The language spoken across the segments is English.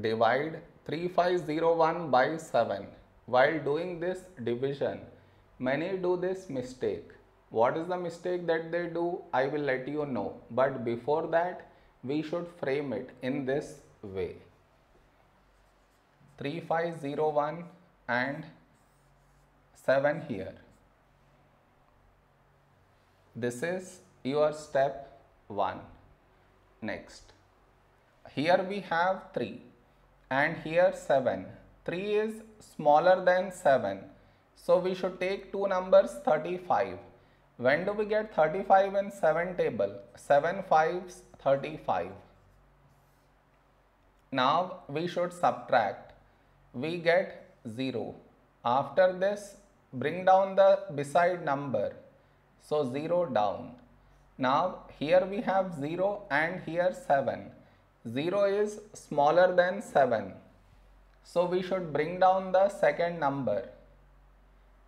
divide 3501 by 7. While doing this division, many do this mistake. What is the mistake that they do? I will let you know. But before that, we should frame it in this way 3501 and 7 here. This is your step 1. Next, here we have 3 and here 7. 3 is smaller than 7. So we should take two numbers 35. When do we get 35 in 7 table? 7 5s 35. Now we should subtract. We get 0. After this, bring down the beside number. So 0 down. Now here we have 0 and here 7. 0 is smaller than 7. So we should bring down the second number.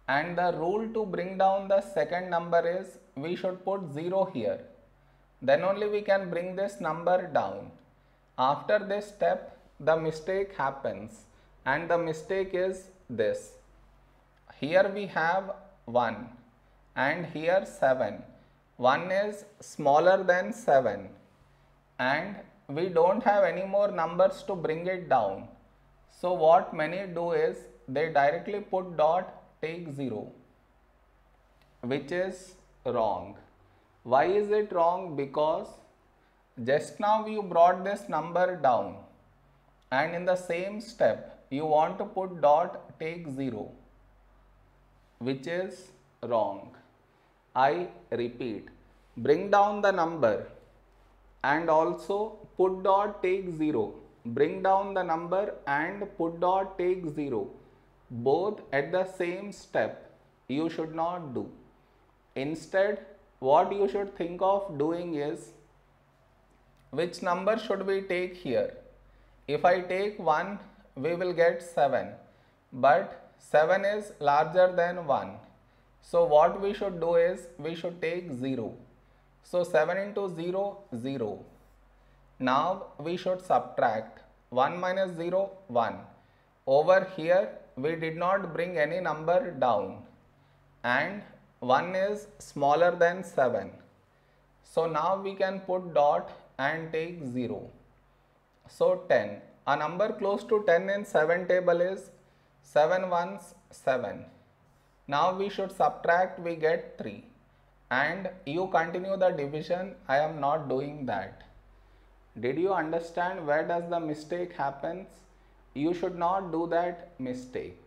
And the rule to bring down the second number is we should put 0 here. Then only we can bring this number down. After this step, the mistake happens and the mistake is this. Here we have 1 and here 7. 1 is smaller than 7 and we don't have any more numbers to bring it down. So what many do is they directly put dot take 0 which is wrong. Why is it wrong? Because just now you brought this number down and in the same step you want to put dot take 0 which is wrong. I repeat bring down the number and also put dot take 0 bring down the number and put dot take 0 both at the same step. You should not do. Instead what you should think of doing is which number should we take here? If I take 1 we will get 7 but 7 is larger than 1 so what we should do is we should take 0 so 7 into 0, 0. Now we should subtract 1 minus 0, 1. Over here we did not bring any number down and 1 is smaller than 7. So now we can put dot and take 0. So 10. A number close to 10 in 7 table is 7 ones 7. Now we should subtract we get 3 and you continue the division I am not doing that. Did you understand where does the mistake happens? You should not do that mistake.